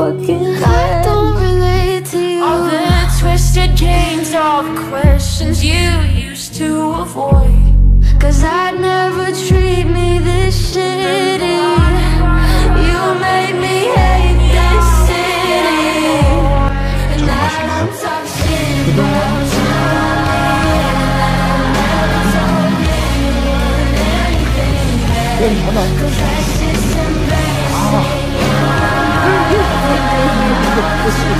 fucking I head. don't relate to you. All the twisted games, all the questions you used to avoid. Cause I'd never treat me this shitty. You made me hate this city. And I don't talk shit about you. Cause that shit's embarrassing.